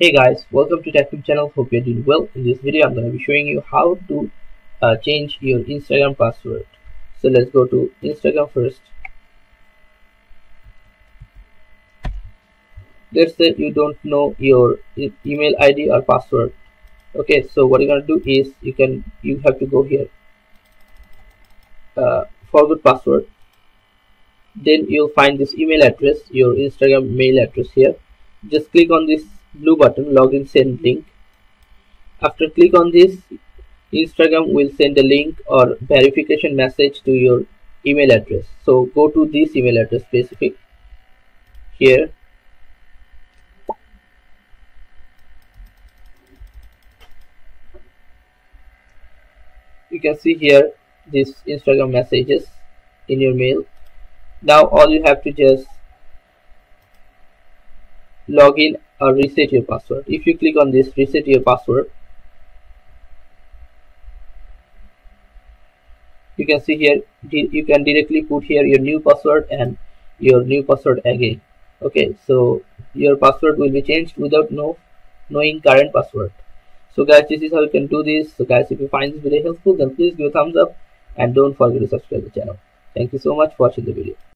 Hey guys, welcome to TechTube channel. Hope you're doing well. In this video, I'm going to be showing you how to uh, change your Instagram password. So let's go to Instagram first. Let's say you don't know your e email ID or password. Okay, so what you're going to do is you can you have to go here, uh, forgot password. Then you'll find this email address, your Instagram mail address here. Just click on this blue button login send link. After click on this instagram will send a link or verification message to your email address. So go to this email address specific. Here. You can see here this instagram messages in your mail. Now all you have to just log in or reset your password. If you click on this reset your password. You can see here you can directly put here your new password and your new password again. Okay so your password will be changed without no knowing current password. So guys this is how you can do this. So guys if you find this video helpful then please give a thumbs up and don't forget to subscribe the channel. Thank you so much for watching the video